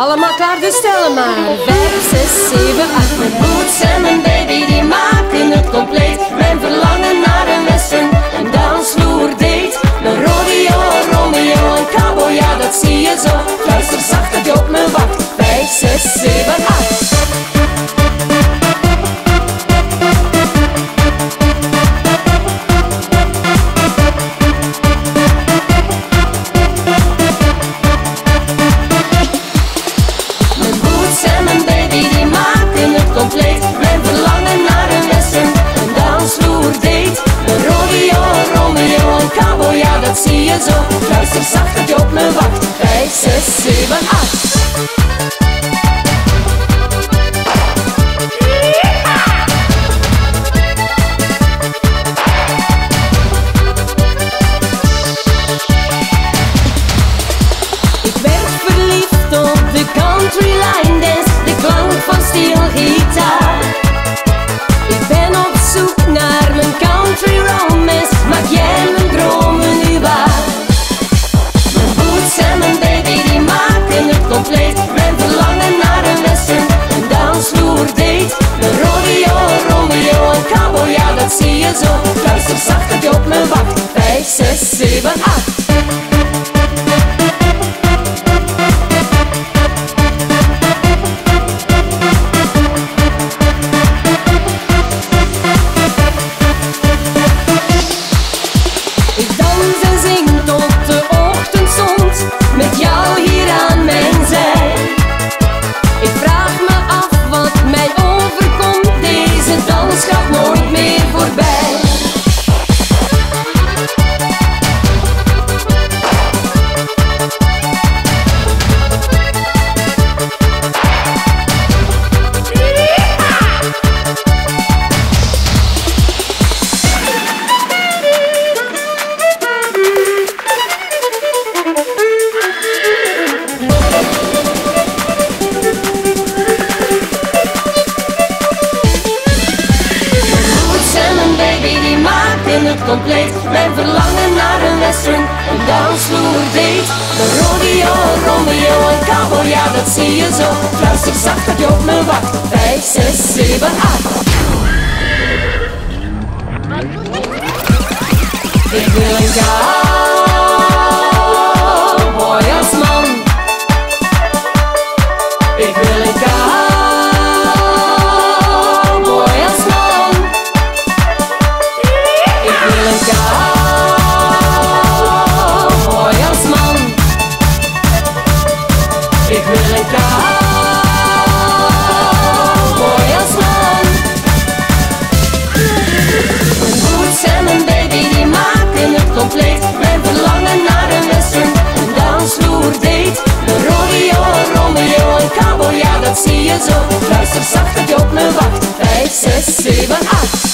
Allemaal klaar, dus stellen maar. Vijf, zes, zeven, acht. Mijn boots en mijn baby die maken het compleet. Mijn verlangen naar een western, een dansvloer date. Een rodeo, Romeo, een cowboy, ja dat zie je zo. Luister zacht dat je op me wacht. Vijf, zes, zeven, acht. zo. Luister zacht dat je op me wacht. 5, 6, 7, 8. maken het compleet. Mijn verlangen naar een western, een dansvloer date. De rodeo, Romeo en cowboy, ja dat zie je zo. Luister zacht dat je op me wacht. 5, 6, 7, 8. cowboy, ja dat zie je zo. Luister zacht dat je op me wacht. 5, 6, 7, 8